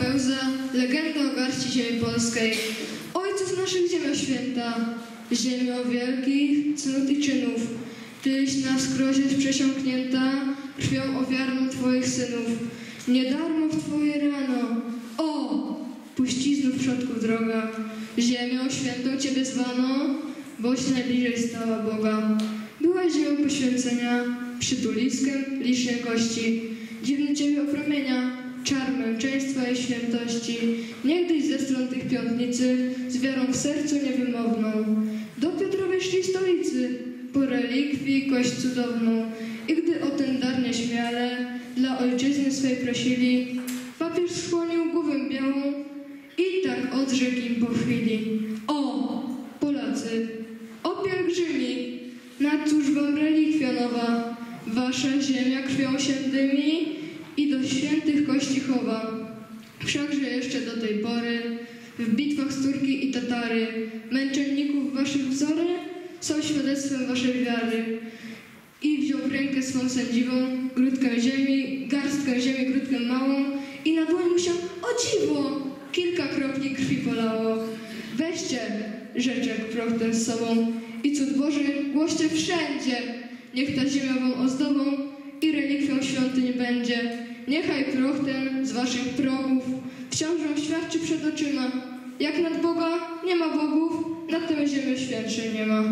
Pełza, legenda o garści ziemi polskiej, ojców naszych ziemio święta, ziemio wielkich cnót i czynów, Tyś na wskroś przesiąknięta krwią ofiarną Twoich synów, nie darmo w Twoje rano, o, puściznów przodków droga, ziemią świętą Ciebie zwano, boś najbliżej stała Boga. Byłaś ziemią poświęcenia, przytuliskiem licznej kości, dziwny Ciebie opromienia, czar męczeństwa i świętości, niegdyś ze stron tych piątnicy, z wiarą w sercu niewymowną. Do Piotrowej szli stolicy, po relikwii kość cudowną, i gdy o ten dar nieśmiale dla ojczyzny swej prosili, papież skłonił głowę białą i tak odrzekł im po chwili. O, Polacy, o pielgrzymi, na cóż wam relikwia nowa, wasza ziemia krwią się dymi i do świętych kości chowa. Wszakże jeszcze do tej pory w bitwach z Turki i Tatary męczenników waszych wzory są świadectwem waszej wiary. I wziął w rękę swą sędziwą grudkę ziemi, garstkę ziemi, grudkę małą i na dłoń mu się, o dziwo, kilka kropli krwi polało. Weźcie, rzeczek proch z sobą i cud Boży głoście wszędzie. Niech ta ziemia wam ozdobą i relikwią świątyń będzie. Niechaj ten z waszych prochów wciąż wam świadczy przed oczyma. Jak nad Boga nie ma bogów, nad tym ziemię świętszej nie ma.